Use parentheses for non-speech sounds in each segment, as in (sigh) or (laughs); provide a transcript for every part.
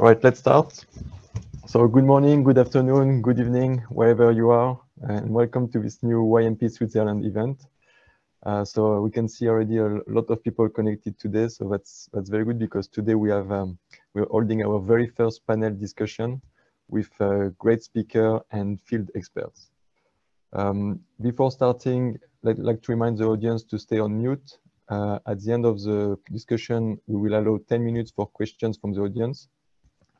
All right, let's start. So good morning, good afternoon, good evening, wherever you are, and welcome to this new YMP Switzerland event. Uh, so we can see already a lot of people connected today, so that's that's very good because today we have um, we're holding our very first panel discussion with a great speaker and field experts. Um, before starting, I'd like to remind the audience to stay on mute. Uh, at the end of the discussion, we will allow 10 minutes for questions from the audience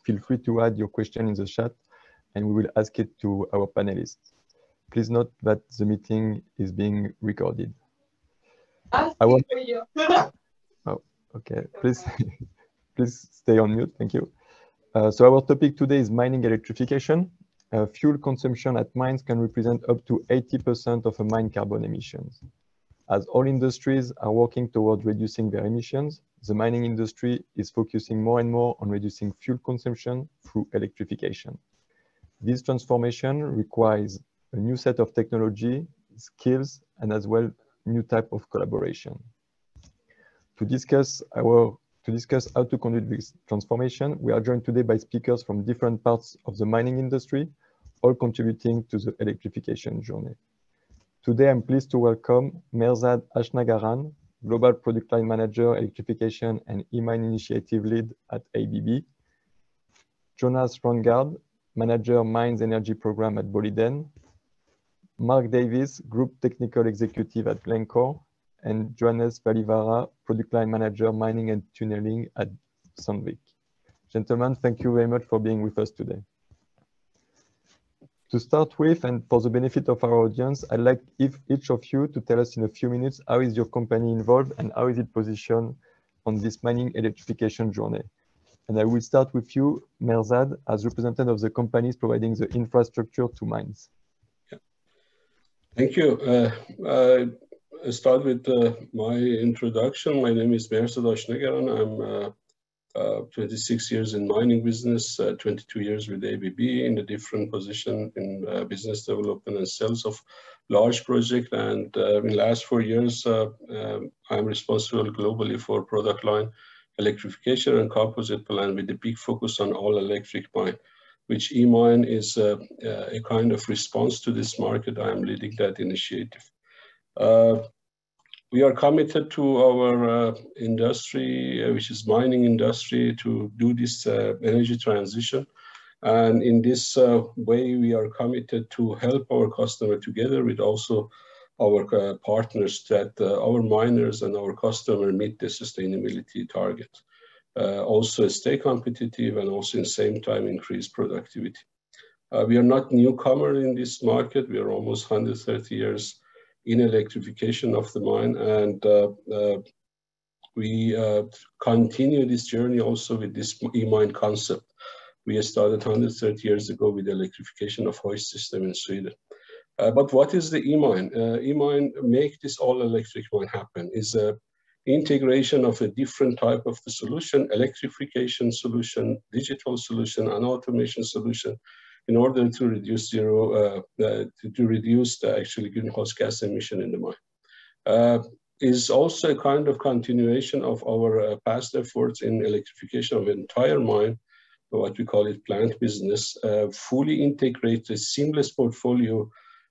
feel free to add your question in the chat and we will ask it to our panelists. Please note that the meeting is being recorded. I want... (laughs) oh, okay, please, (laughs) please stay on mute, thank you. Uh, so our topic today is mining electrification. Uh, fuel consumption at mines can represent up to 80% of a mine carbon emissions. As all industries are working toward reducing their emissions, the mining industry is focusing more and more on reducing fuel consumption through electrification. This transformation requires a new set of technology, skills, and as well new type of collaboration. To discuss our to discuss how to conduct this transformation, we are joined today by speakers from different parts of the mining industry, all contributing to the electrification journey. Today, I'm pleased to welcome Merzad Ashnagaran, Global Product Line Manager, Electrification and E-Mine Initiative Lead at ABB. Jonas Rongard, Manager Mines Energy Program at Boliden. Mark Davis, Group Technical Executive at Glencore. And Johannes Valivara, Product Line Manager, Mining and Tunneling at Sandvik. Gentlemen, thank you very much for being with us today to start with, and for the benefit of our audience, I'd like if each of you to tell us in a few minutes, how is your company involved and how is it positioned on this mining electrification journey? And I will start with you, Merzad, as representative of the companies providing the infrastructure to mines. Thank you. Uh, I start with uh, my introduction. My name is Merzad Ashnagaran. I'm uh, uh, 26 years in mining business, uh, 22 years with ABB in a different position in uh, business development and sales of large project. And uh, in the last four years, uh, um, I'm responsible globally for product line electrification and composite plant with a big focus on all electric mine, which eMine is uh, a kind of response to this market. I'm leading that initiative we are committed to our uh, industry, uh, which is mining industry, to do this uh, energy transition. And in this uh, way, we are committed to help our customer together with also our uh, partners that uh, our miners and our customer meet the sustainability target. also stay competitive and also in the same time increase productivity. we are not newcomer in this market. We are almost 130 years in electrification of the mine. And uh, uh, we uh, continue this journey also with this e-mine concept. We started 130 years ago with electrification of hoist system in Sweden. Uh, but what is the e-mine? Uh, e-mine make this all electric mine happen is a integration of a different type of the solution, electrification solution, digital solution, and automation solution in order to reduce zero, uh, uh, to, to, reduce the actually greenhouse gas emission in the mine. Uh, is also a kind of continuation of our past efforts in electrification of entire mine, what we call it plant business, fully integrated, seamless portfolio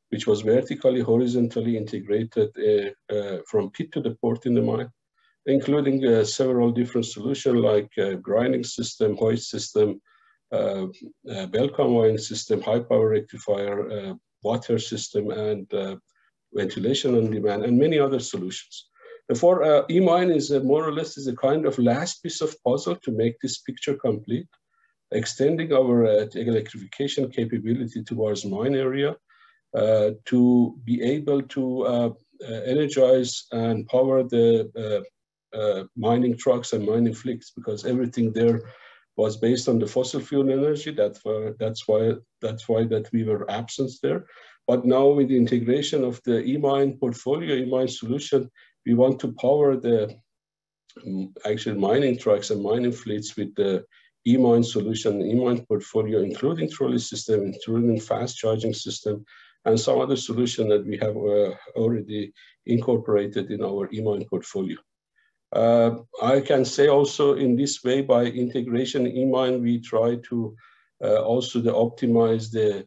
which was vertically, horizontally integrated uh, uh, from pit to the port in the mine, including uh, several different solutions like grinding system, hoist system, uh, uh, belt conveying system, high power rectifier, uh, water system, and ventilation on demand, and many other solutions. Therefore, uh, eMine is a, more or less is a kind of last piece of puzzle to make this picture complete, extending our uh, electrification capability towards mine area uh, to be able to energize and power the mining trucks and mining fleets because everything there was based on the fossil fuel energy. That's why that's why that's why that we were absent there. But now with the integration of the eMine portfolio, eMine solution, we want to power the um, actual mining trucks and mining fleets with the eMine solution, eMine portfolio, including trolley system, including fast charging system, and some other solution that we have uh, already incorporated in our eMine portfolio. Uh, I can say also in this way, by integration in eMine, we try to uh, also to optimize the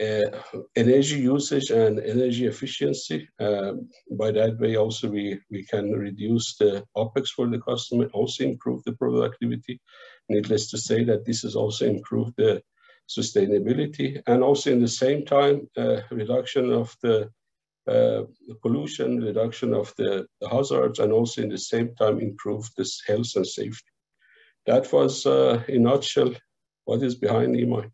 uh, energy usage and energy efficiency. Um, by that way, also we, we can reduce the OPEX for the customer, also improve the productivity. Needless to say that this has also improved the sustainability and also in the same time, uh, reduction of the uh, pollution, reduction of the, the, hazards, and also in the same time improve this health and safety. That was, uh, in a nutshell, what is behind eMine.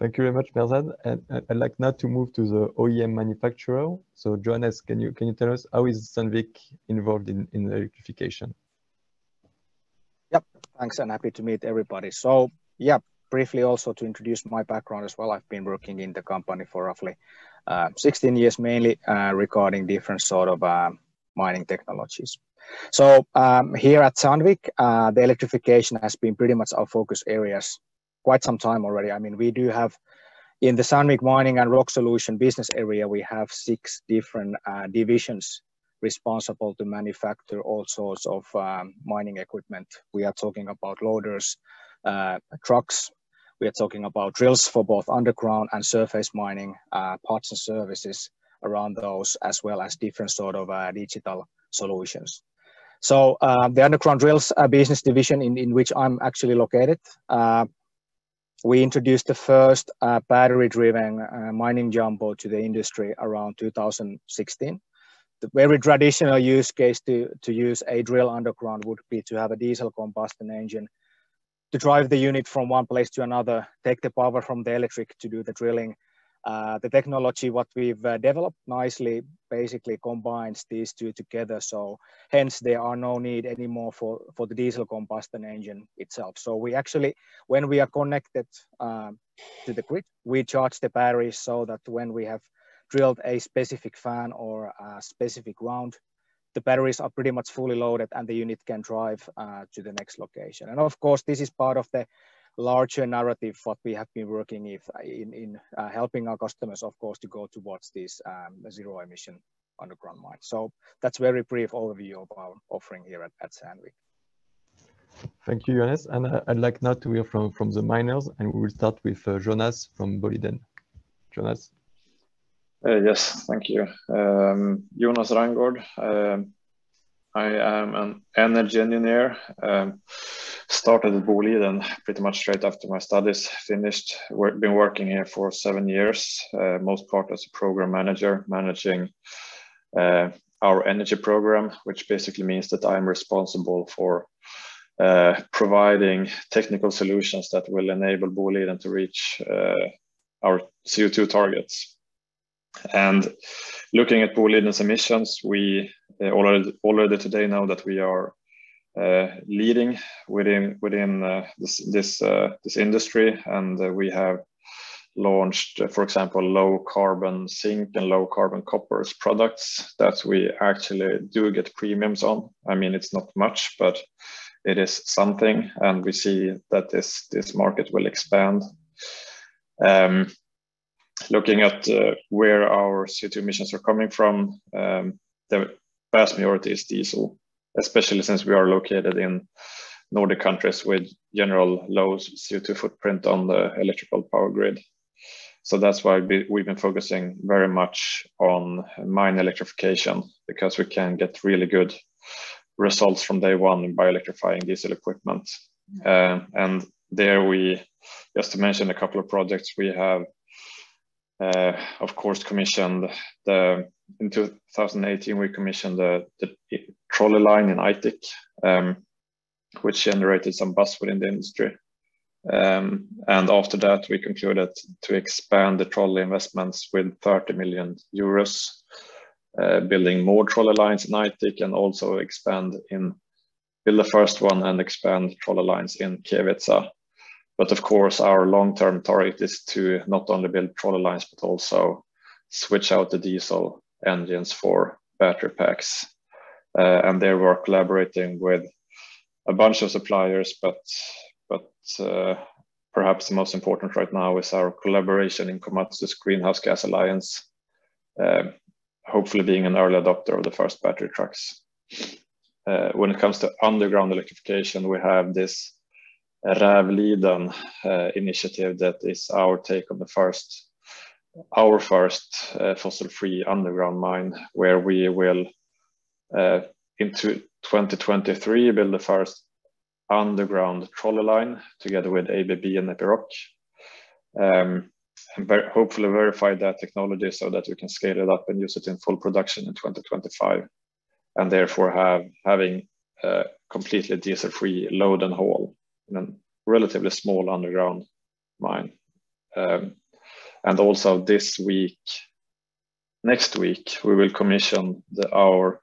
Thank you very much, Merzad. And I'd like now to move to the OEM manufacturer. So Johannes, can you can you tell us how is Sandvik involved in, in electrification? Yep, thanks and happy to meet everybody. So yeah, briefly also to introduce my background as well. I've been working in the company for roughly uh, 16 years, mainly uh, regarding different sort of uh, mining technologies. So um, here at Sandvik, uh, the electrification has been pretty much our focus areas quite some time already. I mean, we do have in the Sandvik Mining and Rock Solution business area, we have six different divisions responsible to manufacture all sorts of um, mining equipment. We are talking about loaders, uh, trucks. We are talking about drills for both underground and surface mining, uh, parts and services around those, as well as different sort of uh, digital solutions. So uh, the underground drills uh, business division in, in which I'm actually located, uh, we introduced the first uh, battery-driven mining jumbo to the industry around 2016. The very traditional use case to, to use a drill underground would be to have a diesel combustion engine to drive the unit from one place to another, take the power from the electric to do the drilling, uh, the technology what we've uh, developed nicely basically combines these two together. So hence there are no need anymore for for the diesel combustion engine itself. So we actually when we are connected uh, to the grid we charge the batteries so that when we have drilled a specific fan or a specific round the batteries are pretty much fully loaded and the unit can drive uh, to the next location and of course this is part of the larger narrative what we have been working if, in, in uh, helping our customers, of course, to go towards this um, zero emission underground mine. So that's very brief overview of our offering here at, at Sandvik. Thank you, Johannes. And uh, I'd like now to hear from, from the miners, and we will start with uh, Jonas from Boliden. Jonas. Uh, yes, thank you. Um, Jonas Rangård. Um, I am an energy engineer. Um, started at Boliden pretty much straight after my studies finished. Been working here for seven years, uh, most part as a program manager, managing uh, our energy program, which basically means that I'm responsible for providing technical solutions that will enable Boliden to reach our CO2 targets. And looking at Boliden's emissions, we uh, already today know that we are uh, leading within within uh, this this industry, and we have launched, for example, low carbon zinc and low carbon coppers products that we actually do get premiums on. I mean, it's not much, but it is something, and we see that this this market will expand. Um, looking at uh, where our CO2 emissions are coming from, um, the vast majority is diesel, especially since we are located in Nordic countries with general low CO2 footprint on the electrical power grid. So that's why we've been focusing very much on mine electrification because we can get really good results from day one by electrifying diesel equipment. Uh, and there we, just to mention a couple of projects, we have uh, of course commissioned the in 2018, we commissioned the, the trolley line in Aitik, um, which generated some buzz within the industry. Um, and after that, we concluded to expand the trolley investments with 30 million euros, uh, building more trolley lines in Aitik and also expand in, build the first one and expand trolley lines in Kevitsa. But of course, our long-term target is to not only build trolley lines, but also switch out the diesel engines for battery packs. Uh, and there we're collaborating with a bunch of suppliers, but but uh, perhaps the most important right now is our collaboration in Komatsu's Greenhouse Gas Alliance, uh, hopefully being an early adopter of the first battery trucks. uh, when it comes to underground electrification, we have this Rävliden uh, initiative that is our take on the first, our first uh, fossil-free underground mine, where we will uh, into 2023 build the first underground trolley line together with ABB and Epiroc. Um, hopefully verify that technology so that we can scale it up and use it in full production in 2025 and therefore have having a completely diesel free load and haul in a relatively small underground mine. Um, and also this week, next week, we will commission the, our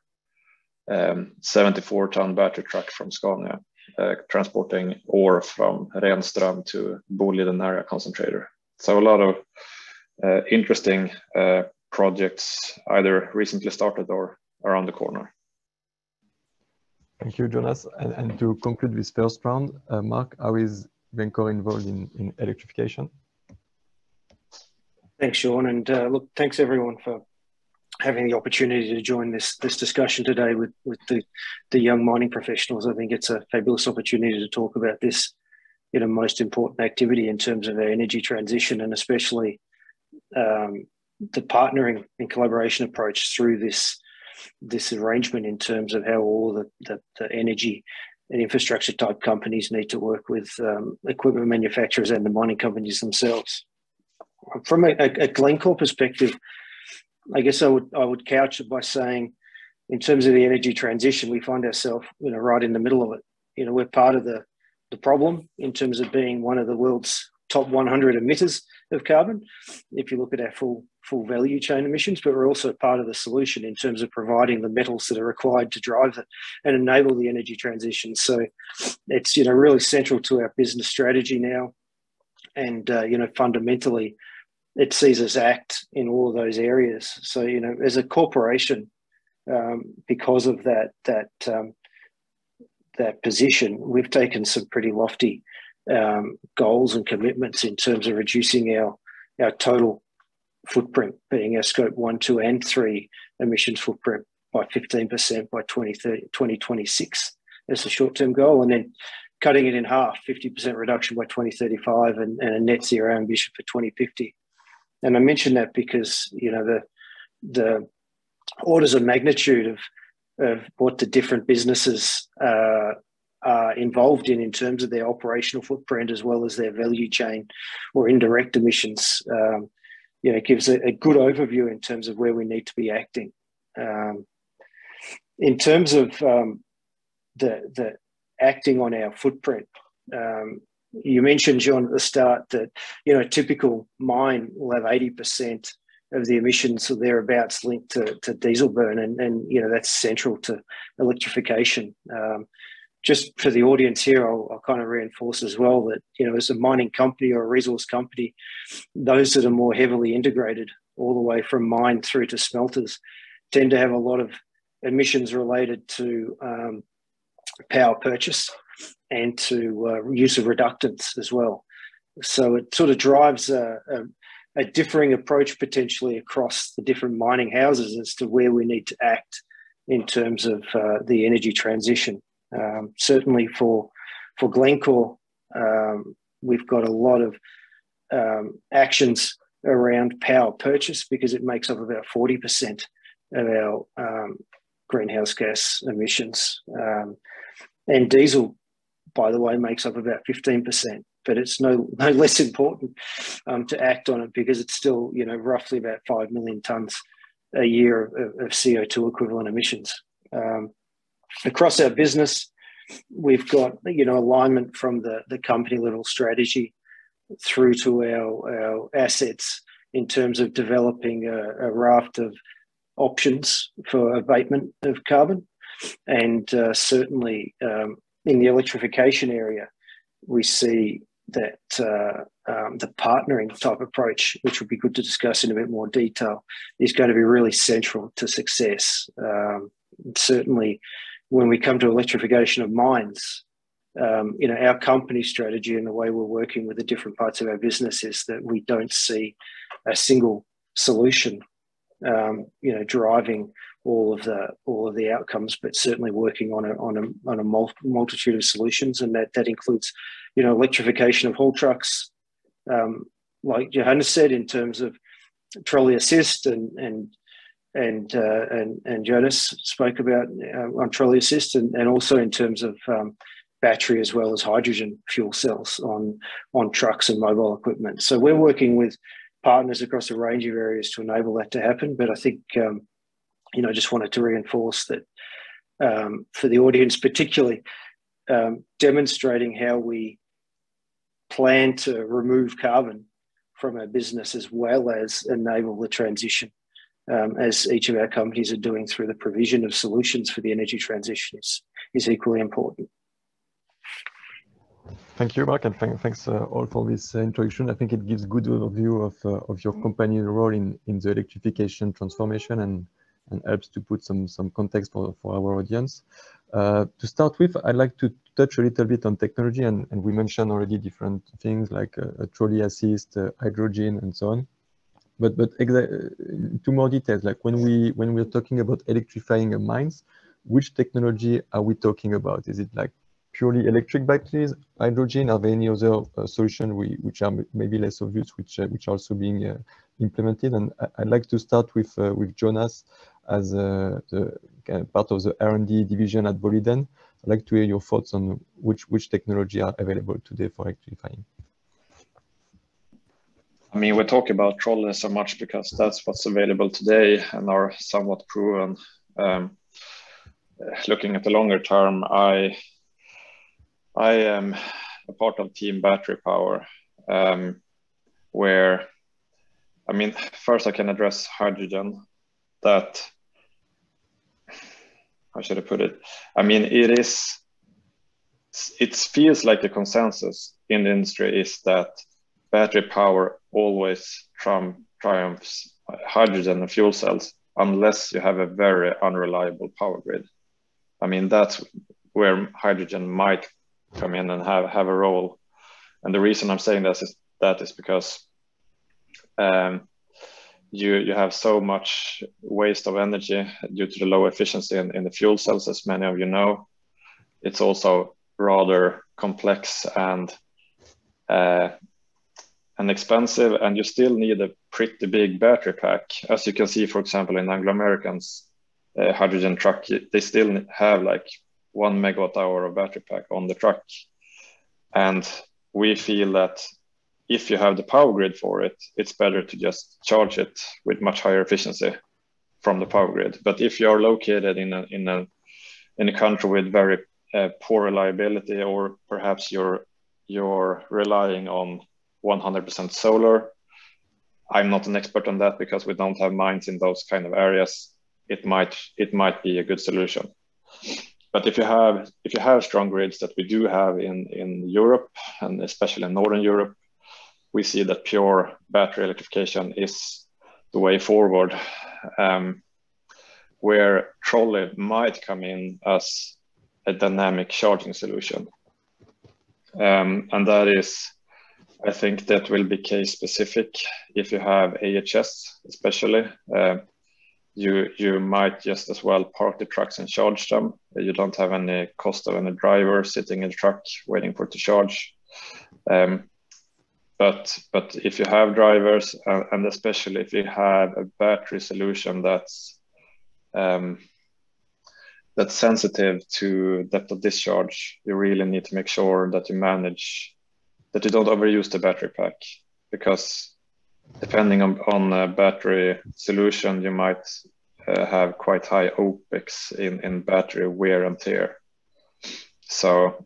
um, 74 ton battery truck from Scania, uh, transporting ore from Renström to Boliden area concentrator. So a lot of uh, interesting uh, projects either recently started or around the corner. Thank you, Jonas. And, and to conclude this first round, uh, Mark, how is Glencore involved in, in electrification? Thanks, Sean. And uh, look, thanks everyone for having the opportunity to join this this discussion today with with the the young mining professionals. I think it's a fabulous opportunity to talk about this, you know, most important activity in terms of our energy transition, and especially um, the partnering and collaboration approach through this this arrangement in terms of how all the, the, the energy and infrastructure type companies need to work with um, equipment manufacturers and the mining companies themselves. From a, a, Glencore perspective, I guess I would I would couch it by saying, in terms of the energy transition, we find ourselves you know right in the middle of it. You know, we're part of the the problem in terms of being one of the world's top 100 emitters of carbon. If you look at our full full value chain emissions, but we're also part of the solution in terms of providing the metals that are required to drive it and enable the energy transition. So it's you know really central to our business strategy now, and uh, you know fundamentally, it sees us act in all of those areas. So you know as a corporation, um, because of that that um, that position, we've taken some pretty lofty um, goals and commitments in terms of reducing our our total footprint, being our scope one, two, and three emissions footprint by 15% by 2030, 2026 as a short term goal, and then cutting it in half, 50% reduction by 2035, and, and a net zero ambition for 2050. And I mention that because you know the the orders of magnitude of of what the different businesses uh, are involved in in terms of their operational footprint as well as their value chain or indirect emissions. Um, you know, gives a, a, good overview in terms of where we need to be acting. Um, in terms of um, the, the acting on our footprint, um, you mentioned, John, at the start that, you know, a typical mine will have 80% of the emissions or thereabouts linked to, to diesel burn. And, and, you know, that's central to electrification. Just for the audience here, I'll, I'll, kind of reinforce as well that you know, as a mining company or a resource company, those that are more heavily integrated, all the way from mine through to smelters, tend to have a lot of emissions related to um, power purchase and to uh, use of reductants as well. So it sort of drives a, a, a differing approach potentially across the different mining houses as to where we need to act in terms of uh, the energy transition. Um, certainly for for Glencore, um, we've got a lot of um, actions around power purchase because it makes up about forty percent of our um, greenhouse gas emissions, um, and diesel, by the way, makes up about fifteen percent. But it's no no (laughs) less important um, to act on it because it's still you know roughly about five million tons a year of, of CO two equivalent emissions. Um, across our business, we've got you know alignment from the the company level strategy through to our our assets in terms of developing a, a raft of options for abatement of carbon, and uh, certainly um, in the electrification area, we see that uh, um, the partnering type approach, which would be good to discuss in a bit more detail, is going to be really central to success. Um, certainly, when we come to electrification of mines, um, you know, our company strategy and the way we're working with the different parts of our business is that we don't see a single solution um, you know, driving all of the all of the outcomes, but certainly working on a on a on a multitude of solutions, and that that includes, you know, electrification of haul trucks, um, like Johannes said, in terms of trolley assist and and and uh, and and Jonas spoke about uh, on trolley assist, and, and also in terms of um, battery as well as hydrogen fuel cells on on trucks and mobile equipment. So we're working with partners across a range of areas to enable that to happen. But I think, um, you know, I just wanted to reinforce that um, for the audience, particularly um, demonstrating how we plan to remove carbon from our business as well as enable the transition um, as each of our companies are doing through the provision of solutions for the energy transition is, is equally important. Thank you, Mark, and th thanks uh, all for this uh, introduction. I think it gives good overview of, uh, of your company's role in, in the electrification transformation and, and helps to put some, some context for, for our audience. Uh, to start with, I'd like to touch a little bit on technology, and, and we mentioned already different things like uh, trolley assist, uh, hydrogen, and so on. But but to more details, like when we when we're talking about electrifying mines, which technology are we talking about? Is it like purely electric batteries, hydrogen? Are there any other uh, solutions we, which are maybe less obvious, which uh, which are also being uh, implemented? And I'd like to start with uh, with Jonas as uh, the part of the R&D division at Boliden. I'd like to hear your thoughts on which which technology are available today for electrifying. I mean, we talk about trolleys so much because that's what's available today and are somewhat proven. Um, looking at the longer term, I I am a part of Team Battery Power, um, where, I mean, first I can address hydrogen. That, how should I put it? I mean, it is, it feels like a consensus in the industry is that battery power always trump triumphs hydrogen and fuel cells unless you have a very unreliable power grid. I mean, that's where hydrogen might come in and have, have a role. And the reason I'm saying this is that is because um, you you have so much waste of energy due to the low efficiency in, in the fuel cells, as many of you know. It's also rather complex and uh, and expensive, and you still need a pretty big battery pack. As you can see, for example, in Anglo American's uh, hydrogen truck, they still have like one megawatt hour of battery pack on the truck. And we feel that if you have the power grid for it, it's better to just charge it with much higher efficiency from the power grid. But if you are located in a in a in a country with very uh, poor reliability, or perhaps you're you're relying on 100% solar, I'm not an expert on that because we don't have mines in those kind of areas. It might it might be a good solution but if you have if you have strong grids that we do have in in Europe and especially in Northern Europe, we see that pure battery electrification is the way forward. Um, where trolley might come in as a dynamic charging solution, um, and that is, I think that will be case specific. If you have AHS, especially. Uh, you you might just as well park the trucks and charge them. You don't have any cost of any driver sitting in the truck waiting for it to charge. Um, but but if you have drivers uh, and especially if you have a battery solution that's um, that's sensitive to depth of discharge, you really need to make sure that you manage that you don't overuse the battery pack because depending on, on battery solution, you might uh, have quite high OPEX in, in battery wear and tear. So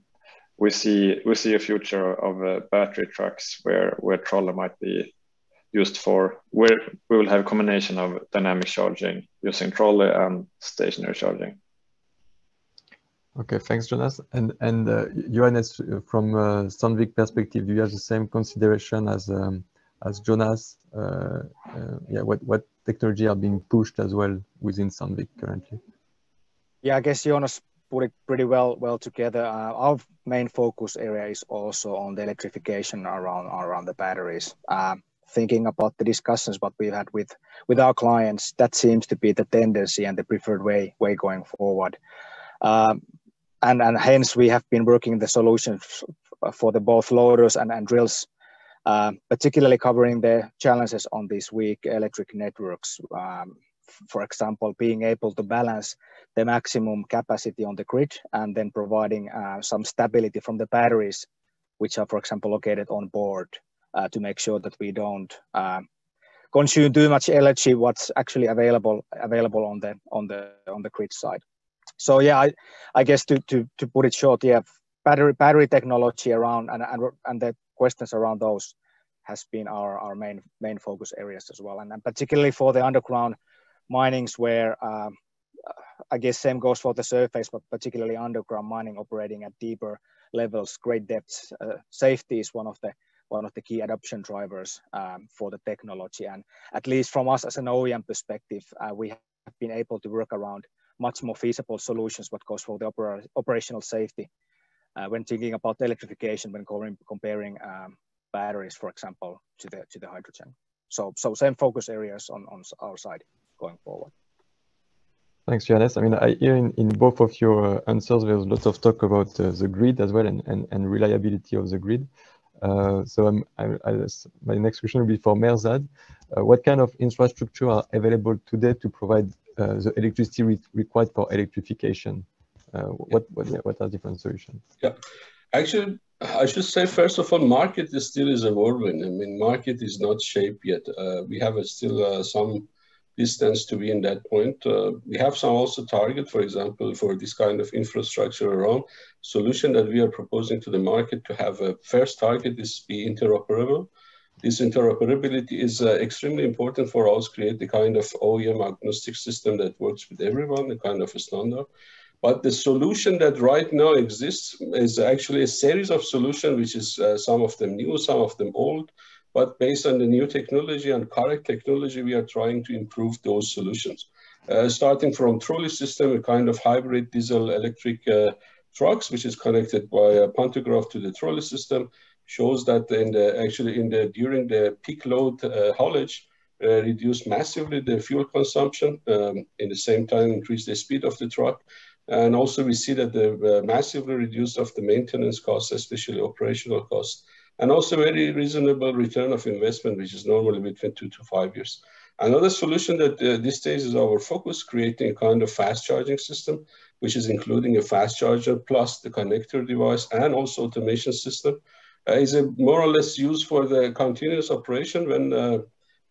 we see we see a future of uh, battery trucks where where trolley might be used for where we will have a combination of dynamic charging using trolley and stationary charging. Okay, thanks, Jonas. And and uh, Johannes, from uh, Sandvik perspective, do you have the same consideration as um, as Jonas, uh, uh, yeah, what, what technology are being pushed as well within Sandvik currently? Yeah, I guess Jonas put it pretty well well together. Uh, our main focus area is also on the electrification around around the batteries. Um, thinking about the discussions what we've had with with our clients, that seems to be the tendency and the preferred way way going forward. Um, and and hence we have been working the solutions for the both loaders and, and drills, uh, particularly covering the challenges on these weak electric networks. Um, for example, being able to balance the maximum capacity on the grid and then providing uh, some stability from the batteries, which are, for example, located on board uh, to make sure that we don't uh, consume too much energy what's actually available available on the on the on the grid side. So yeah, I, I guess to, to to put it short, yeah, battery battery technology around and and, and the questions around those has been our, our main main focus areas as well, and, and particularly for the underground minings where um, I guess same goes for the surface, but particularly underground mining operating at deeper levels, great depths. Uh, safety is one of the one of the key adoption drivers um, for the technology. And at least from us as an OEM perspective, uh, we have been able to work around much more feasible solutions what goes for the opera operational safety uh, when thinking about electrification when comparing um, batteries, for example, to the to the hydrogen. So so same focus areas on, on our side going forward. Thanks, Johannes. I mean, I hear in, in both of your uh, answers, there's lots of talk about uh, the grid as well and, and, and reliability of the grid. Uh, so I'm, I, I, my next question will be for Merzad. Uh, what kind of infrastructure are available today to provide the electricity re required for electrification? Uh, what, what, what are different solutions? Yeah, actually, I should say, first of all, market is still is evolving. I mean, market is not shaped yet. we have still some distance to be in that point. Uh, we have some also target, for example, for this kind of infrastructure around solution that we are proposing to the market to have a first target is be interoperable. This interoperability is uh, extremely important for us create the kind of OEM agnostic system that works with everyone, the kind of a standard. But the solution that right now exists is actually a series of solutions, which is uh, some of them new, some of them old, but based on the new technology and correct technology, we are trying to improve those solutions. Uh, starting from trolley system, a kind of hybrid diesel electric uh, trucks, which is connected by a pantograph to the trolley system, shows that in the actually in the during the peak load uh, haulage, uh, reduce massively the fuel consumption. Um, in the same time, increase the speed of the truck. And also we see that the uh, massively reduced of the maintenance costs, especially operational costs and also very reasonable return of investment, which is normally between two to five years. Another solution that uh, this stage is our focus, creating a kind of fast charging system, which is including a fast charger plus the connector device and also automation system, is a more or less used for the continuous operation when uh,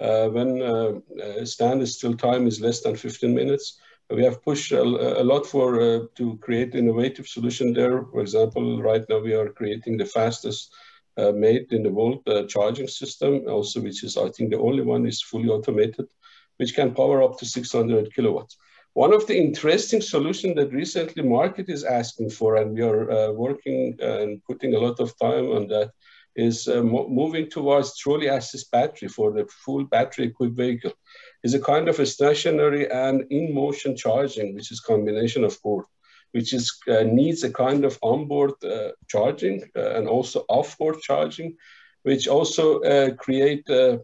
uh when uh, uh, stand still time is less than 15 minutes. We have pushed a, a lot for to create innovative solution there. For example, right now we are creating the fastest uh, made in the world uh, charging system, also which is, I think, the only one is fully automated, which can power up to 600 kilowatts. One of the interesting solutions that recently market is asking for, and we are uh, working and putting a lot of time on that, is uh, mo moving towards trolley assist battery for the full battery equipped vehicle. Is a kind of a stationary and in motion charging, which is combination of both which is uh, needs a kind of onboard uh, charging uh, and also offboard charging, which also uh, create uh,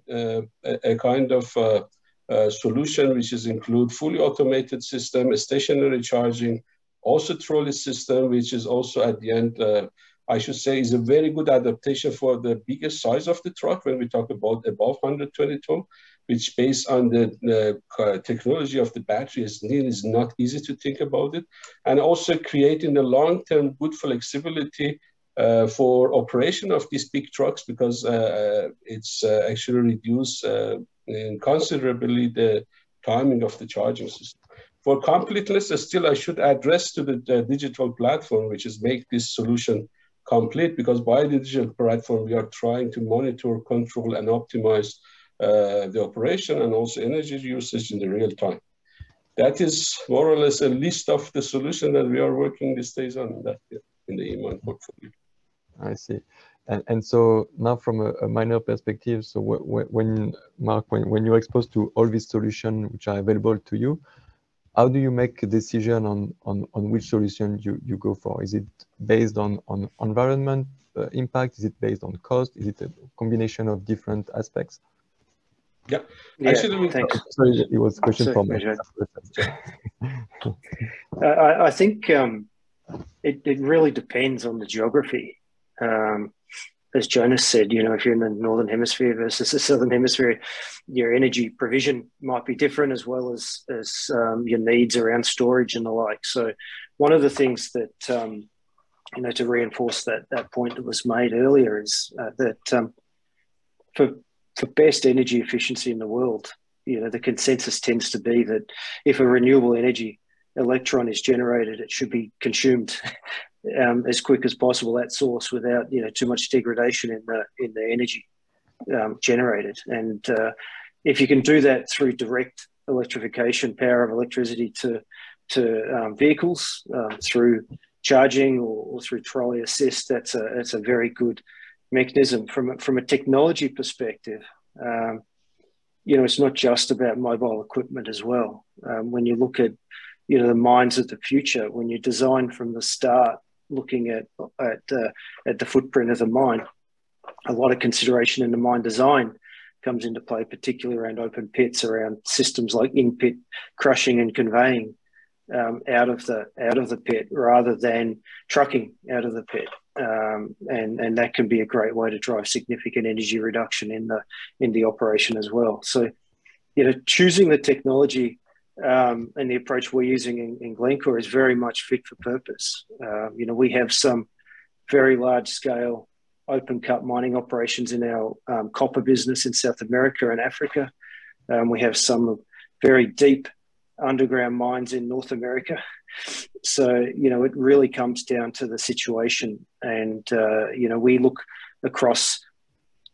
a, kind of solution which is include fully automated system, stationary charging, also trolley system, which is also at the end I should say, is a very good adaptation for the biggest size of the truck when we talk about above 120 ton, which based on the, the technology of the battery is, is not easy to think about it. And also creating the long-term good flexibility uh, for operation of these big trucks because uh, it's uh, actually reduced uh, considerably the timing of the charging system. For completeness, still I should address to the, the digital platform, which is make this solution complete because by the digital platform, we are trying to monitor, control, and optimize uh, the operation and also energy usage in the real time. That is more or less a list of the solution that we are working these days on that in the eMine portfolio. I see. And, and so now from a, a miner perspective, so when, Mark, when, when you're exposed to all these solutions which are available to you, how do you make a decision on, on, on which solution you, you go for? Is it based on, on environment uh, impact? Is it based on cost? Is it a combination of different aspects? Yeah. Yeah, Actually, thanks. Sorry, it was a question Sorry, from me. (laughs) I, I think um, it, it really depends on the geography. Um, as Jonas said, you know, if you're in the northern hemisphere versus the southern hemisphere, your energy provision might be different as well as as um, your needs around storage and the like. So, one of the things that um, you know to reinforce that that point that was made earlier is uh, that um, for for best energy efficiency in the world, you know, the consensus tends to be that if a renewable energy electron is generated, it should be consumed (laughs) um, as quick as possible that source without you know too much degradation in the in the energy um, generated. And uh, if you can do that through direct electrification, power of electricity to to um, vehicles um, through charging or, or, through trolley assist, that's a that's a very good mechanism from from a technology perspective. Um, you know, it's not just about mobile equipment as well. Um, when you look at you know the mines of the future, when you design from the start looking at at uh, at the footprint of the mine. A lot of consideration in the mine design comes into play, particularly around open pits, around systems like in pit crushing and conveying um, out of the out of the pit rather than trucking out of the pit. Um, and and that can be a great way to drive significant energy reduction in the in the operation as well. So, you know, choosing the technology um, and the approach we're using in, in, Glencore is very much fit for purpose. Uh, you know, we have some very large scale open cut mining operations in our um, copper business in South America and Africa. Um, we have some very deep underground mines in North America. So, you know, it really comes down to the situation. And, uh, you know, we look across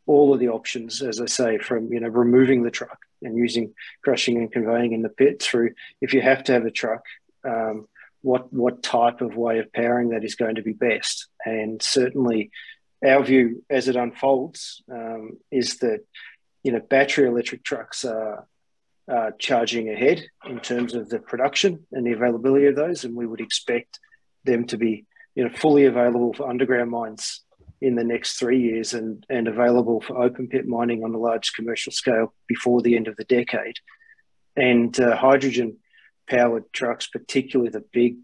all of the options, as I say, from, you know, removing the truck and using crushing and conveying in the pit through if you have to have a truck um, what what type of way of powering that is going to be best. And certainly our view as it unfolds um, is that you know battery electric trucks are, are charging ahead in terms of the production and the availability of those and we would expect them to be you know fully available for underground mines in the next three years and, and available for open pit mining on a large commercial scale before the end of the decade. And uh, hydrogen powered trucks, particularly the big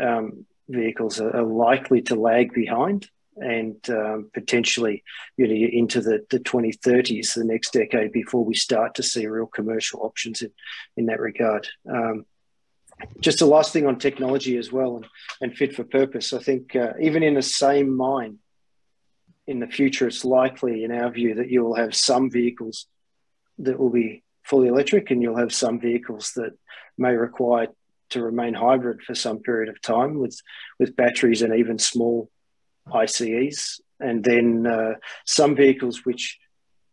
um, vehicles, are, are, likely to lag behind and um, potentially you know, into the, the 2030s, the next decade, before we start to see real commercial options in, in that regard. Um, just the last thing on technology as well and, and fit for purpose. I think uh, even in the same mine, in the future, it's likely, in our view, that you will have some vehicles that will be fully electric and you'll have some vehicles that may require to remain hybrid for some period of time with, with batteries and even small ICEs. And then uh, some vehicles which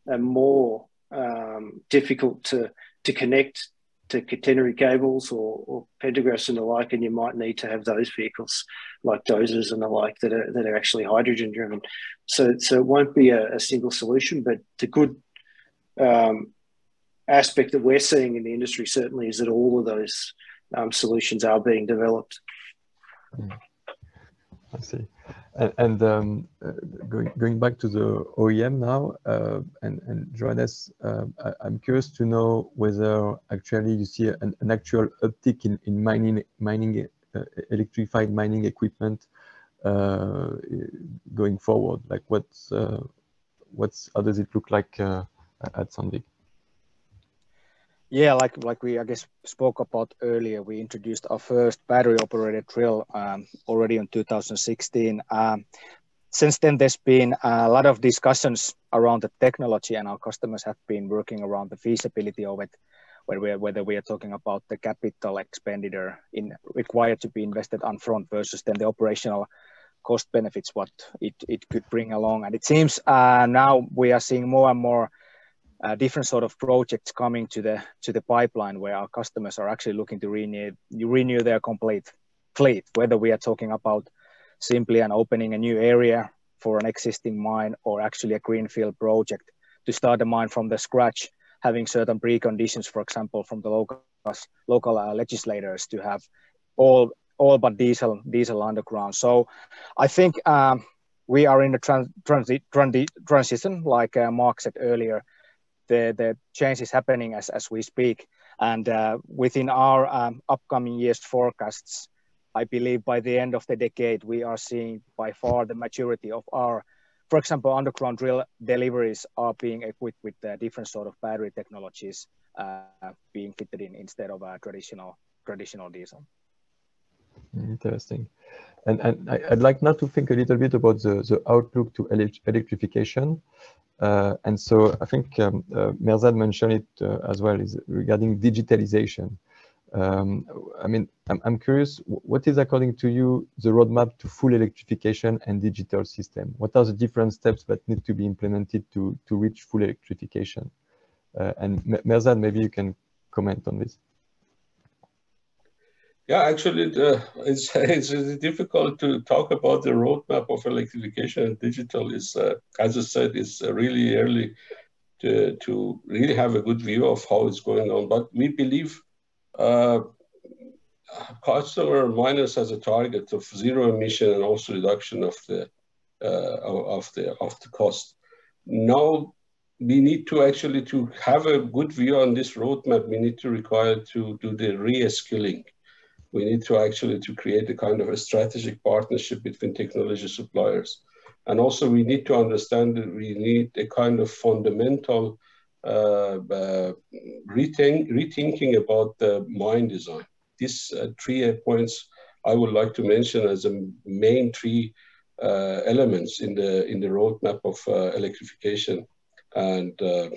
are more um, difficult to, to connect to catenary cables or, or pantographs and the like, and you might need to have those vehicles like dozers and the like that are that are actually hydrogen driven. So so it won't be a, a single solution, but the good um, aspect that we're seeing in the industry certainly is that all of those um, solutions are being developed. Hmm. I see. And, and um, uh, going, going back to the OEM now, uh, and, and Johannes, uh, I, am curious to know whether actually you see an, an actual uptick in, in mining, mining electrified mining equipment going forward. Like what's, what's, how does it look like at Sandvik? Yeah, like like we I guess spoke about earlier, we introduced our first battery operated drill um, already in 2016. Um, since then, there's been a lot of discussions around the technology, and our customers have been working around the feasibility of it, are, whether we are talking about the capital expenditure in required to be invested upfront versus then the operational cost benefits what it, it could bring along. And it seems uh, now we are seeing more and more uh, different sort of projects coming to the to the pipeline where our customers are actually looking to renew renew their complete fleet. Whether we are talking about simply an opening a new area for an existing mine or actually a greenfield project to start a mine from the scratch, having certain preconditions, for example, from the local local uh, legislators to have all all but diesel diesel underground. So I think um, we are in a trans, transi, transi, transition, like uh, Mark said earlier the, the change is happening as, as we speak. And uh, within our um, upcoming year's forecasts, I believe by the end of the decade, we are seeing by far the maturity of our, for example, underground drill deliveries are being equipped with uh, different sort of battery technologies uh, being fitted in instead of a traditional traditional diesel. Interesting. And, and I'd like now to think a little bit about the, the outlook to electrification. Uh, and so I think um, uh, Merzad mentioned it uh, as well is regarding digitalization. Um, I mean, I'm, I'm, curious, what is according to you the roadmap to full electrification and digital system? What are the different steps that need to be implemented to, to reach full electrification? Uh, and Merzad, maybe you can comment on this. Yeah, actually, (laughs) it's, it's difficult to talk about the roadmap of electrification and digital. Is uh, as I said, it's uh, really early to, to really have a good view of how it's going on. But we believe uh, customer miners has a target of zero emission and also reduction of the uh, of the of the cost. Now we need to actually to have a good view on this roadmap. We need to require to do the re-skilling we need to actually to create a kind of a strategic partnership between technology suppliers. And also we need to understand that we need a kind of fundamental uh, uh, rethink, rethinking about the mine design. These uh, three points I would like to mention as the main three uh, elements in the in the roadmap of uh, electrification and uh,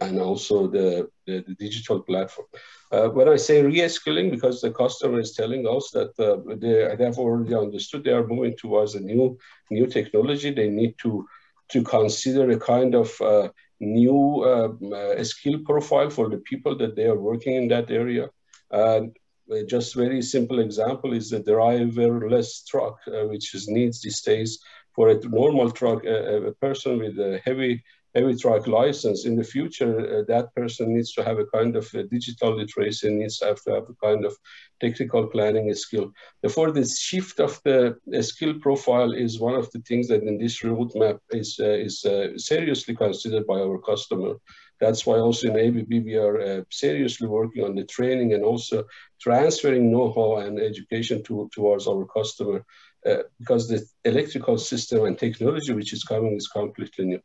and also the, the, the digital platform. Uh, when I say re-skilling, because the customer is telling us that uh, they, they have already understood they are moving towards a new new technology, they need to to consider a kind of uh, new um, uh, skill profile for the people that they are working in that area. And just very simple example is the driverless truck, uh, which is needs these days for a normal truck, a, a person with a heavy heavy truck license, in the future, uh, that person needs to have a kind of a digital literacy, needs to have to have a kind of technical planning skill. Therefore, this shift of the skill profile is one of the things that in this roadmap is, uh, is uh, seriously considered by our customer. That's why also in ABB, we are uh, seriously working on the training and also transferring know-how and education to, towards our customer uh, because the electrical system and technology which is coming is completely new.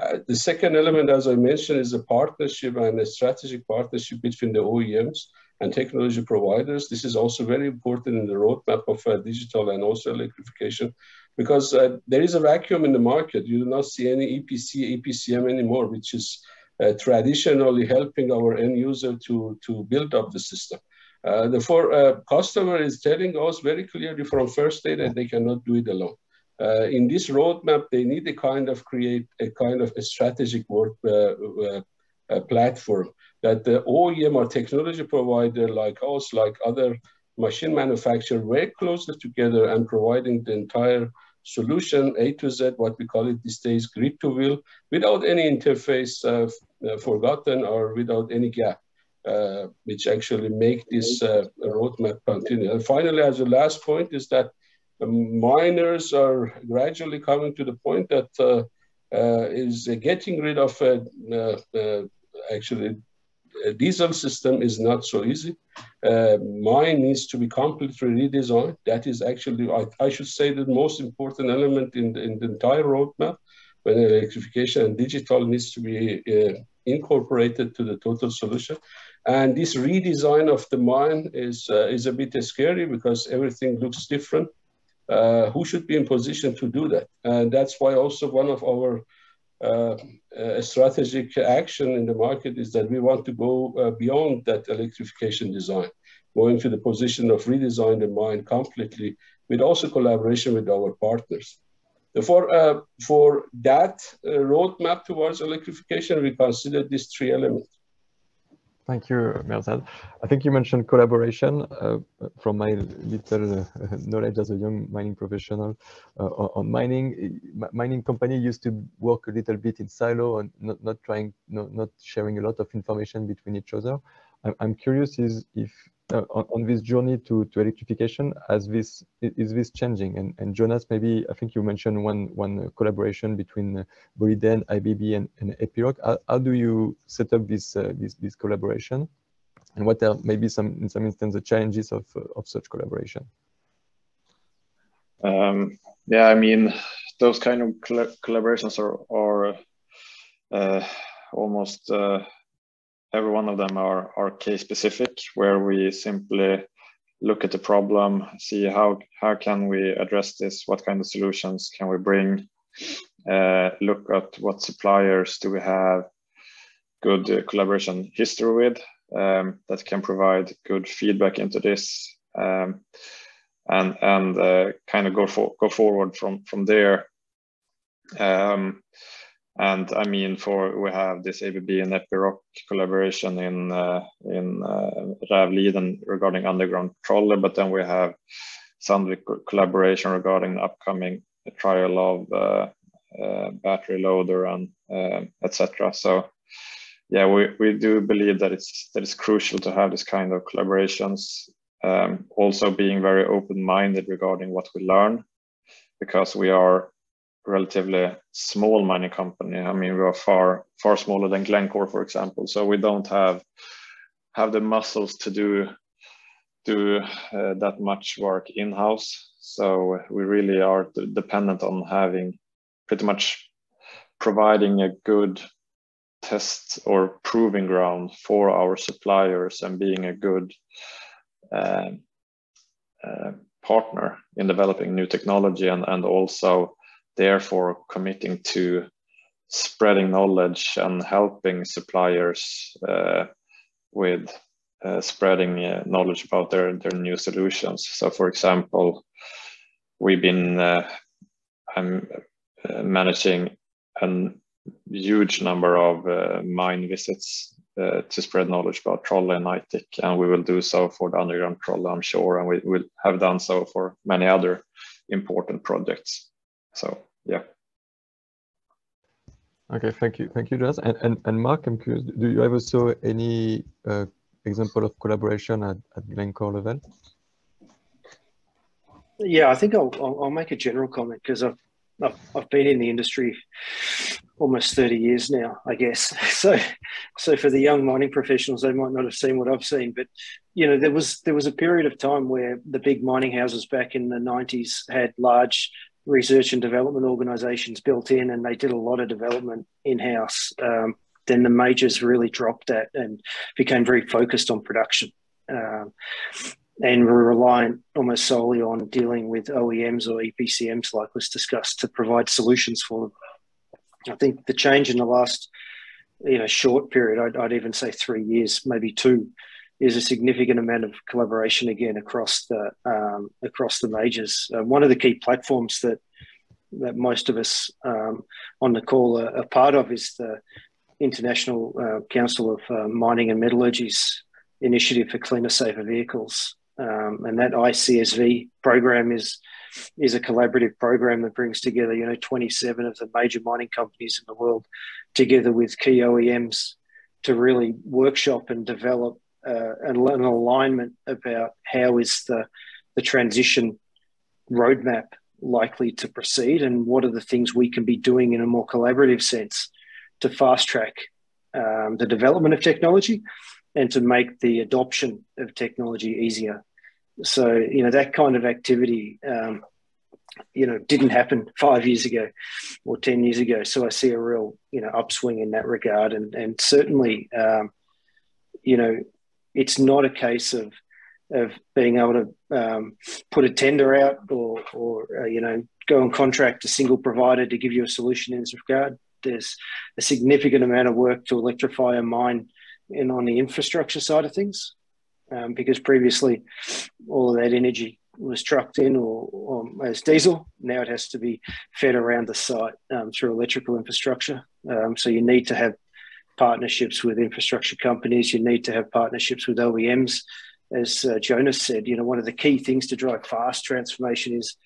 Uh, the second element, as I mentioned, is a partnership and a strategic partnership between the OEMs and technology providers. This is also very important in the roadmap of uh, digital and also electrification because uh, there is a vacuum in the market. You do not see any EPC, EPCM anymore, which is uh, traditionally helping our end user to, to build up the system. Uh, therefore, customer is telling us very clearly from first day that they cannot do it alone uh, in this roadmap, they need to kind of create a kind of a strategic work uh, uh, platform that the OEM or technology provider like us, like other machine manufacturer, work closer together and providing the entire solution A to Z, what we call it these days, grid to wheel, without any interface uh, uh, forgotten or without any gap, uh, which actually make this roadmap continue. And finally, as the last point is that miners are gradually coming to the point that uh, uh, is getting rid of uh, actually a diesel system is not so easy. Uh, mine needs to be completely redesigned. That is actually, I, I should say, the most important element in the, in the, entire roadmap when electrification and digital needs to be uh, incorporated to the total solution. And this redesign of the mine is, uh, is a bit scary because everything looks different uh, who should be in position to do that? And that's why also one of our uh, uh, strategic action in the market is that we want to go uh, beyond that electrification design, going to the position of redesign the mine completely with also collaboration with our partners. For, uh, for that uh, roadmap towards electrification, we consider these three elements. Thank you, Merzad. I think you mentioned collaboration. Uh, from my little uh, knowledge as a young mining professional uh, on mining, mining company used to work a little bit in silo and not, not trying, not, not sharing a lot of information between each other. I'm, I'm curious is if uh, on, on, this journey to, to electrification, as this is this changing? And, and Jonas, maybe I think you mentioned one one collaboration between uh, Boliden, ABB, and, and Epiroc. How, how, do you set up this uh, this this collaboration? And what are maybe some in some instances the challenges of uh, of such collaboration? Um, yeah, I mean those kind of collaborations are are uh, almost uh, every one of them are, are case specific where we simply look at the problem see how how can we address this what kind of solutions can we bring uh, look at what suppliers do we have good uh, collaboration history with um, that can provide good feedback into this um, and and uh, kind of go for, go forward from from there. Um, and I mean, for we have this ABB and Epiroc collaboration in uh, in uh, Rävliden regarding underground trolley, but then we have Sandvik collaboration regarding the upcoming trial of uh, uh, battery loader and uh, etc. So yeah, we, we do believe that it's that it's crucial to have this kind of collaborations. Um, also being very open-minded regarding what we learn, because we are relatively small mining company. I mean, we are far far smaller than Glencore, for example. So we don't have have the muscles to do do uh, that much work in house. So we really are dependent on having pretty much providing a good test or proving ground for our suppliers and being a good uh, uh, partner in developing new technology and, and also therefore committing to spreading knowledge and helping suppliers uh, with uh, spreading uh, knowledge about their, their new solutions. So for example, we've been uh, I'm uh, managing a huge number of uh, mine visits to spread knowledge about Trolley and Aitik, and we will do so for the underground Trolley, I'm sure, and we will have done so for many other important projects. So yeah. Okay, thank you, thank you, Jonas. And and, and Mark, I'm curious, do you ever saw any uh, example of collaboration at, at Glencore level? Yeah, I think I'll, I'll, I'll make a general comment because I've, I've, I've been in the industry almost 30 years now, I guess. (laughs) So, so for the young mining professionals, they might not have seen what I've seen, but you know, there was there was a period of time where the big mining houses back in the 90s had large research and development organizations built in and they did a lot of development in house. Um, then the majors really dropped that and became very focused on production. Um, and were reliant almost solely on dealing with OEMs or EPCMs, like was discussed, to provide solutions for them. I think the change in the last, you know, short period, I'd, I'd even say three years, maybe two, is a significant amount of collaboration again across the um, across the majors. Uh, one of the key platforms that that most of us um, on the call are, are, part of is the International uh, Council of uh, Mining and Metallurgy's initiative for cleaner, safer vehicles, um, and that ICSV program is is a collaborative program that brings together you know 27 of the major mining companies in the world together with key OEMs to really workshop and develop uh, an, alignment about how is the the transition roadmap likely to proceed, and what are the things we can be doing in a more collaborative sense to fast track um, the development of technology and to make the adoption of technology easier. So you know that kind of activity. Um, you know, didn't happen five years ago or 10 years ago. So I see a real, you know, upswing in that regard. And, and certainly, um, you know, it's not a case of of being able to um, put a tender out or, or uh, you know go and contract a single provider to give you a solution in this regard. There's a significant amount of work to electrify a mine and on the infrastructure side of things, um, because previously all of that energy was trucked in or, or, as diesel. Now it has to be fed around the site um, through electrical infrastructure. Um, so you need to have partnerships with infrastructure companies. You need to have partnerships with OEMs. As uh, Jonas said, you know, one of the key things to drive fast transformation is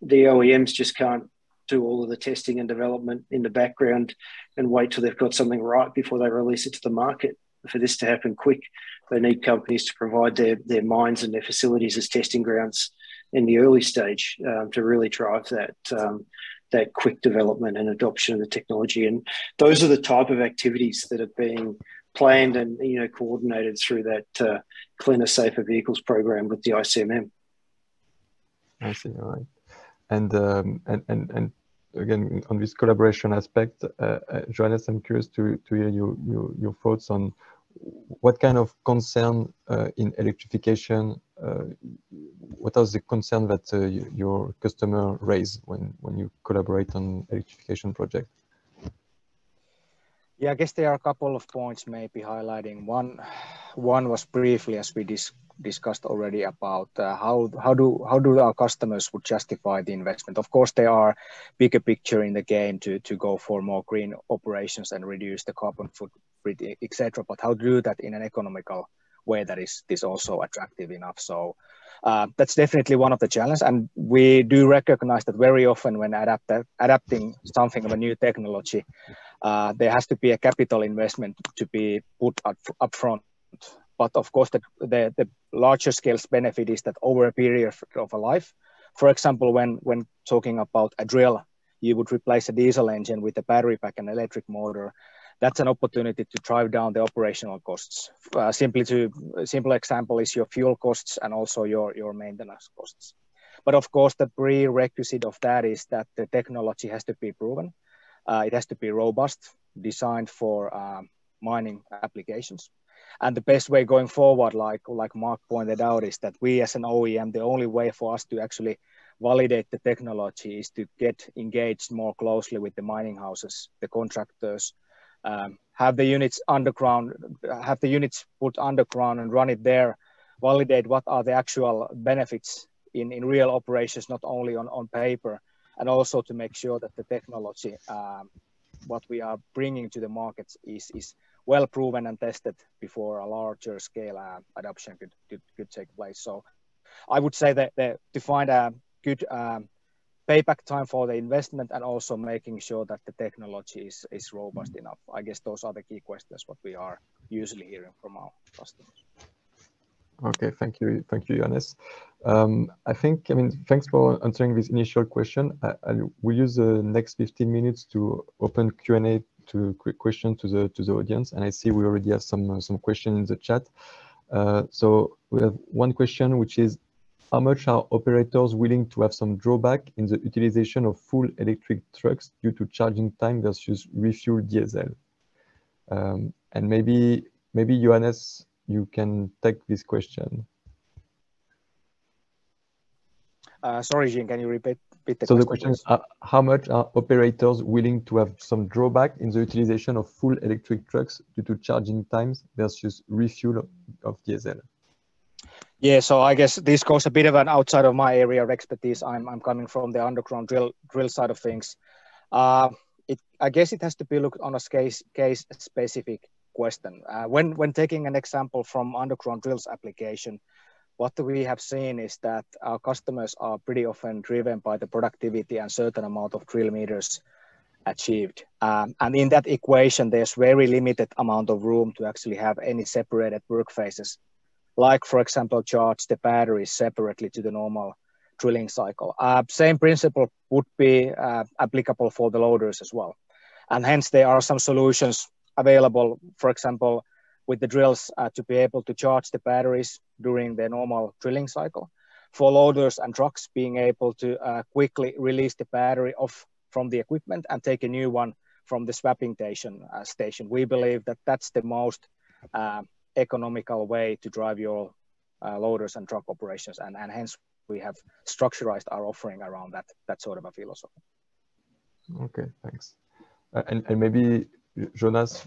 the OEMs just can't do all of the testing and development in the background and wait till they've got something right before they release it to the market. for this to happen quick, they need companies to provide their, their mines and their facilities as testing grounds in the early stage um, to really drive that um, that quick development and adoption of the technology. And those are the type of activities that are being planned and you know coordinated through that uh, cleaner, safer vehicles program with the ICMM. I see. All right. And um, and and and again on this collaboration aspect, uh, uh, Johannes, I'm curious to to hear your your, your thoughts on what kind of concern uh, in electrification, what are the concern that uh, your customer raise when, when you collaborate on electrification project? Yeah, I guess there are a couple of points maybe highlighting. One, one was briefly as we dis discussed already about uh, how how do how do our customers would justify the investment. Of course, there are bigger picture in the game to to go for more green operations and reduce the carbon footprint, etc. But how to do that in an economical way that is is also attractive enough. So. Uh, that's definitely one of the challenges, and we do recognize that very often when adapt adapting something of a new technology, uh, there has to be a capital investment to be put up, up front but of course, the, the, the larger scale benefit is that over a period of a life, for example, when, when talking about a drill, you would replace a diesel engine with a battery pack and electric motor. That's an opportunity to drive down the operational costs. Uh, simply to simple example is your fuel costs and also your, your maintenance costs. But of course, the prerequisite of that is that the technology has to be proven. Uh, it has to be robust, designed for uh, mining applications. And the best way going forward, like like Mark pointed out, is that we as an OEM, the only way for us to actually validate the technology is to get engaged more closely with the mining houses, the contractors, um, have the units underground, have the units put underground and run it there, validate what are the actual benefits in, in real operations, not only on, on paper, and also to make sure that the technology, um, what we are bringing to the markets is, is well proven and tested before a larger scale uh, adoption could, could, could take place. So I would say that, that to find a good um, payback time for the investment and also making sure that the technology is, is robust enough. I guess those are the key questions what we are usually hearing from our customers. Okay, thank you, thank you, Johannes. Um, I think, I mean, thanks for answering this initial question. I, I will use the next 15 minutes to open Q&A to quick question to the to the audience, and I see we already have some uh, some question in the chat. Uh, so we have one question, which is, how much are operators willing to have some drawback in the utilization of full electric trucks due to charging time versus refuel diesel? Um, and maybe maybe Johannes, you can take this question. Uh, sorry, Jean, can you repeat the so the question is, uh, how much are operators willing to have some drawback in the utilization of full electric trucks due to charging times versus refuel of diesel? Yeah, so I guess this goes a bit of an outside of my area of expertise. I'm, I'm coming from the underground drill drill side of things. Uh, it, I guess it has to be looked on a case case specific question. Uh, when when taking an example from underground drills application, what we have seen is that our customers are pretty often driven by the productivity and certain amount of drill meters achieved. Um, and in that equation, there's very limited amount of room to actually have any separated work phases. Like, for example, charge the batteries separately to the normal drilling cycle. Uh, same principle would be uh, applicable for the loaders as well. And hence there are some solutions available, for example, with the drills uh, to be able to charge the batteries during the normal drilling cycle. For loaders and trucks, being able to uh, quickly release the battery off from the equipment and take a new one from the swapping station. Uh, station. We believe that that's the most uh, economical way to drive your uh, loaders and truck operations, and, and hence we have structured our offering around that that sort of a philosophy. Okay, thanks. Uh, and, and maybe Jonas,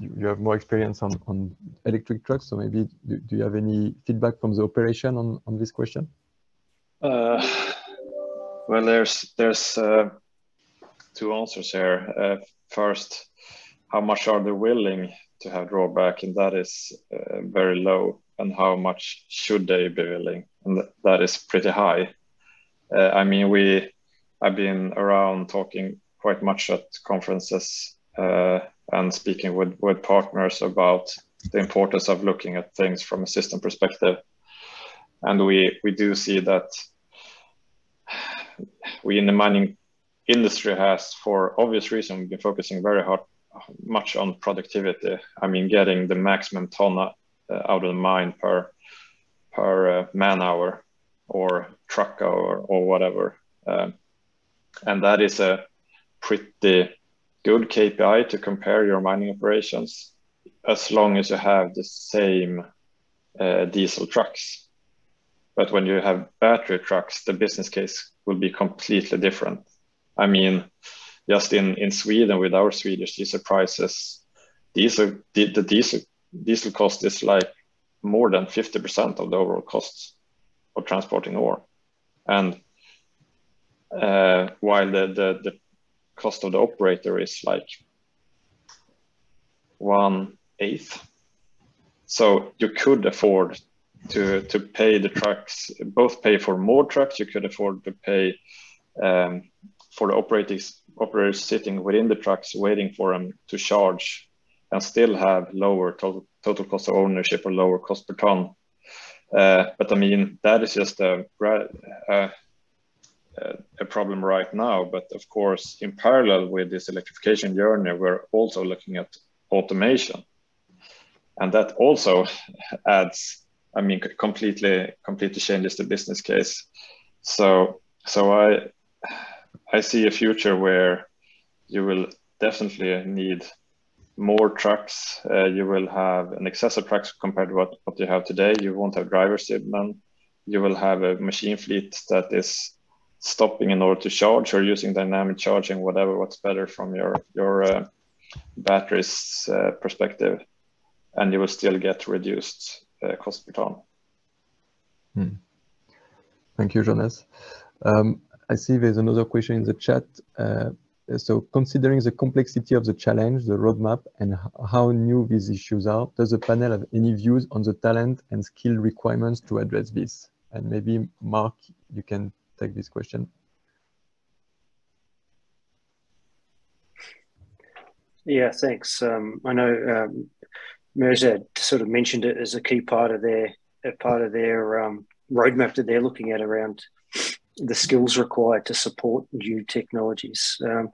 you have more experience on, on electric trucks, so maybe do, do you have any feedback from the operation on, on this question? Uh, well, there's there's uh, two answers here. Uh, first, how much are they willing to have drawback, and that is uh, very low. And how much should they be willing, and that is pretty high. Uh, I mean, we I've been around talking quite much at conferences uh, and speaking with, with partners about the importance of looking at things from a system perspective. And we, we do see that we in the mining industry has, for obvious reason, we've been focusing very hard, much on productivity. I mean, getting the maximum ton uh, out of the mine per per uh, man hour or truck hour or whatever. Um, and that is a pretty good KPI to compare your mining operations as long as you have the same uh, diesel trucks. But when you have battery trucks, the business case will be completely different. I mean, just in, in Sweden with our Swedish diesel prices, diesel the, diesel diesel cost is like more than 50% of the overall costs of transporting ore. And uh, while the, the, the cost of the operator is like one eighth. So you could afford to to pay the trucks, both pay for more trucks. You could afford to pay um, for the operators operators sitting within the trucks, waiting for them to charge, and still have lower total total cost of ownership or lower cost per ton. Uh, but I mean that is just a, a a problem right now. But of course, in parallel with this electrification journey, we're also looking at automation, and that also (laughs) adds I mean, completely completely changes the business case. So so I I see a future where you will definitely need more trucks. Uh, you will have an excess of trucks compared to what, what you have today. You won't have drivers even. You will have a machine fleet that is stopping in order to charge or using dynamic charging, whatever what's better from your your uh, batteries uh, perspective, and you will still get reduced uh, cost per ton. Hmm. Thank you, Jonas. Um, I see there's another question in the chat. Uh, so considering the complexity of the challenge, the roadmap, and how new these issues are, does the panel have any views on the talent and skill requirements to address this? And maybe Mark, you can take this question. Yeah, thanks. Um, I know um, Merzad sort of mentioned it as a key part of their part of their um, roadmap that they're looking at around the skills required to support new technologies. Um,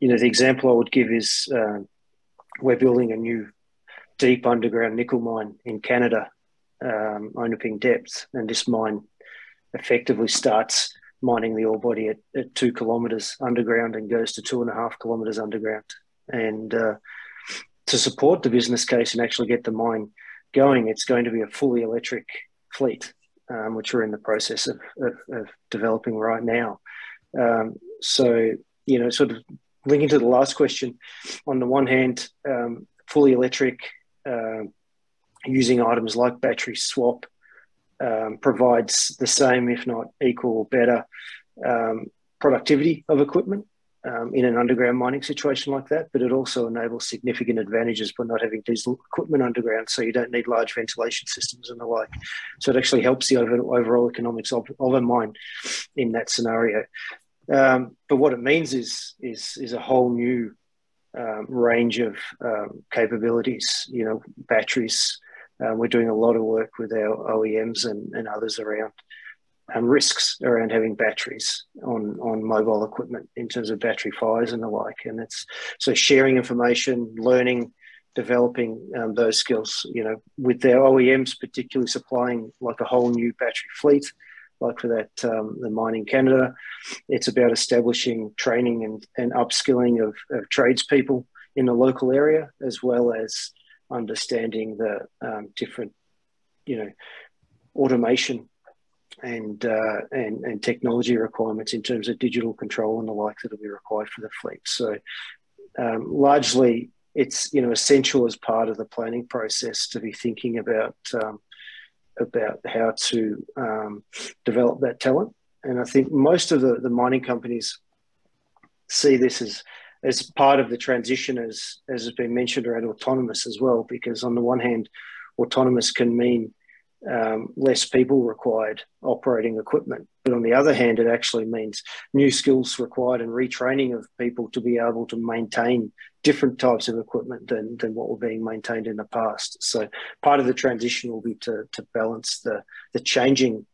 you know, the example I would give is uh, we're building a new deep underground nickel mine in Canada, um, Onaping Depth, and this mine effectively starts mining the ore body at, at two kilometers underground and goes to two and a half kilometers underground. And uh, to support the business case and actually get the mine going, it's going to be a fully electric fleet, um, which we're in the process of, of, of developing right now. Um, so, you know, sort of linking to the last question, on the one hand, um, fully electric, uh, using items like battery swap um, provides the same, if not equal or better, um, productivity of equipment um, in an underground mining situation like that, but it also enables significant advantages by not having diesel equipment underground, so you don't need large ventilation systems and the like. So it actually helps the over, overall economics of, of a mine in that scenario. Um, but what it means is is is a whole new um, range of um, capabilities. You know, batteries. Uh, we're doing a lot of work with our OEMs and, and others around um, risks around having batteries on on mobile equipment in terms of battery fires and the like. And it's so sharing information, learning, developing um, those skills. You know, with their OEMs, particularly supplying like a whole new battery fleet. Like for that, um, the Mining Canada, it's about establishing training and, and upskilling of, of tradespeople in the local area, as well as understanding the um, different, you know, automation and, uh, and and technology requirements in terms of digital control and the like that will be required for the fleet. So um, largely, it's you know essential as part of the planning process to be thinking about um, about how to um, develop that talent. And I think most of the, the mining companies see this as as part of the transition, as as has been mentioned around autonomous as well. Because on the one hand, autonomous can mean um, less people required operating equipment. But on the other hand, it actually means new skills required and retraining of people to be able to maintain different types of equipment than, than what were being maintained in the past. So part of the transition will be to, to balance the, the changing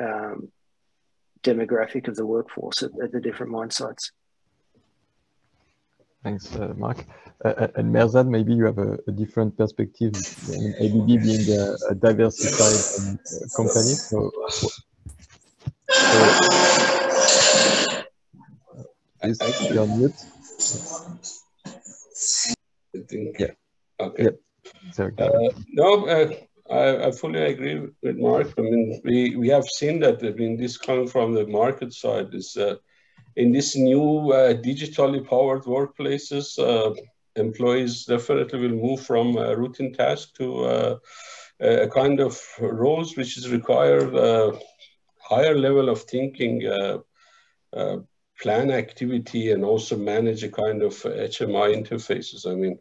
um, demographic of the workforce at, at the different mine sites. Thanks, uh, Mark. Uh, uh and Merzad, maybe you have a, a different perspective. ABB being a, a diversified um, company. So, so please, you're on mute. I think. Yeah. Okay. Yeah. Sorry. Uh, no, uh, I, I, fully agree with Mark. I mean, we, we have seen that. I mean, this coming from the market side is uh, in this new uh, digitally powered workplaces, uh, employees definitely will move from routine task to uh, a kind of roles which is a higher level of thinking, uh, uh, plan activity, and also manage a kind of HMI interfaces. I mean,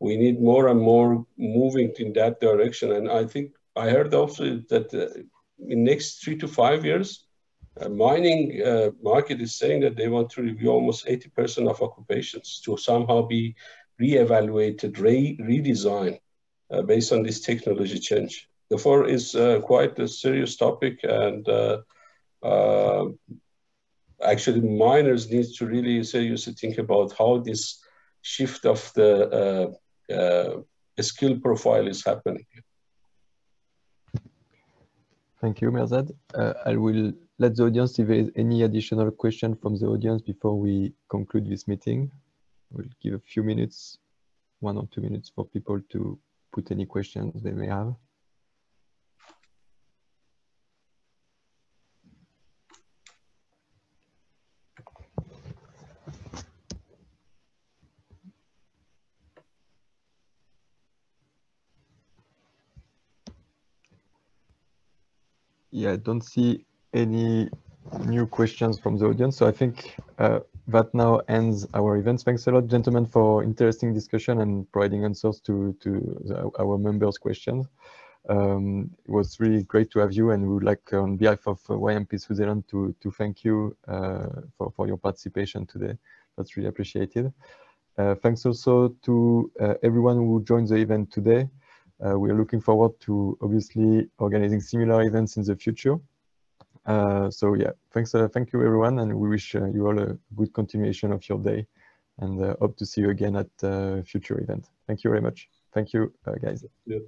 we need more and more moving in that direction. And I think I heard also that uh, in next three to five years, uh, mining uh, market is saying that they want to review almost 80% of occupations to somehow be re-evaluated, re redesigned uh, based on this technology change. Therefore, it's uh, quite a serious topic and uh, uh, actually miners need to really seriously think about how this shift of the skill profile is happening. Thank you, Merzad. I will let the audience if there is any additional question from the audience before we conclude this meeting. We'll give a few minutes, one or two minutes for people to put any questions they may have. Yeah, I don't see any new questions from the audience. So I think uh, that now ends our event. Thanks a lot, gentlemen, for interesting discussion and providing answers to, to the, our members' questions. Um, it was really great to have you and we would like on behalf of uh, YMP Switzerland to, to thank you uh, for, for your participation today. That's really appreciated. Uh, thanks also to uh, everyone who joined the event today. Uh, we are looking forward to obviously organizing similar events in the future. Uh, so yeah, thanks, uh, thank you everyone, and we wish uh, you all a good continuation of your day, and hope to see you again at future event. Thank you very much. Thank you, guys. Yeah.